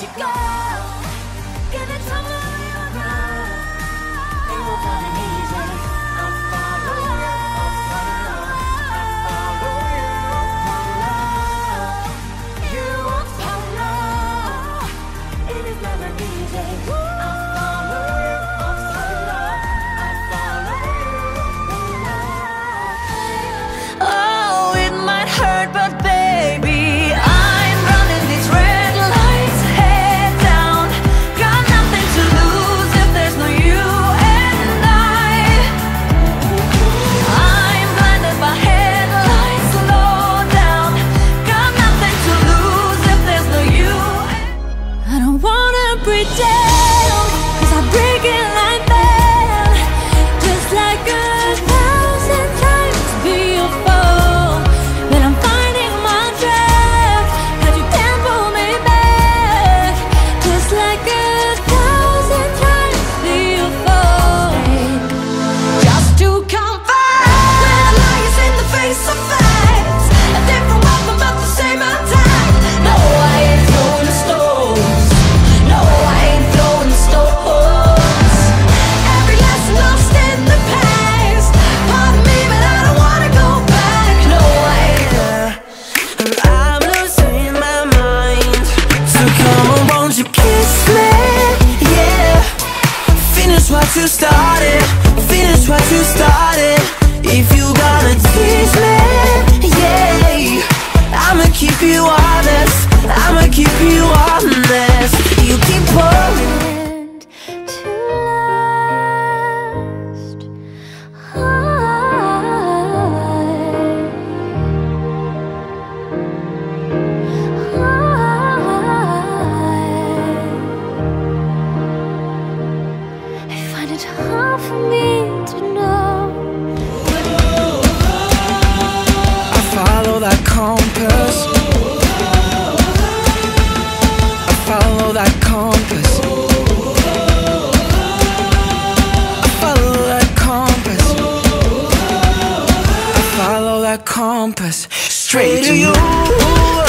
you go. what you started. Finish what you started. If you gonna tease me follow that compass. I follow that compass. I follow that compass straight to you.